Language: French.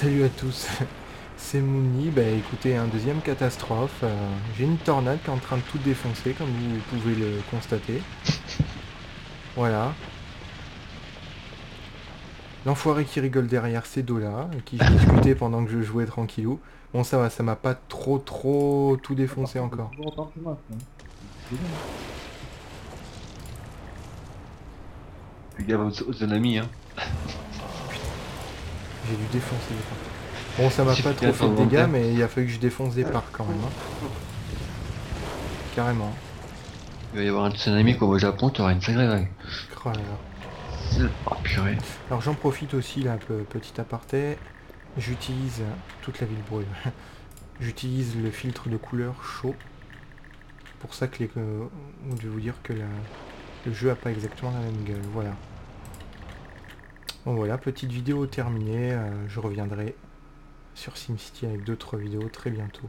Salut à tous, c'est Mouni. Bah écoutez, un deuxième catastrophe. Euh, J'ai une tornade qui est en train de tout défoncer, comme vous pouvez le constater. Voilà. L'enfoiré qui rigole derrière ces dos-là, qui discutait pendant que je jouais tranquillou. Bon ça va, ça m'a pas trop trop tout défoncé encore. Fais gaffe aux, aux ennemis, hein. J'ai dû défoncer des parcs. Bon ça m'a pas trop fait de dégâts, mais il a fallu que je défonce des parcs quand même. hein. Carrément. Il va y avoir un tsunami comme au Japon, tu auras une sacrée vague. Oh. Oh purée. Alors j'en profite aussi là, pe- petit aparté. J'utilise toute la ville brûle. J'utilise le filtre de couleur chaud. Pour ça que les, euh, je vais vous dire que la- le jeu a pas exactement la même gueule. Voilà. Bon voilà, petite vidéo terminée. euh, je reviendrai sur SimCity avec d'autres vidéos très bientôt.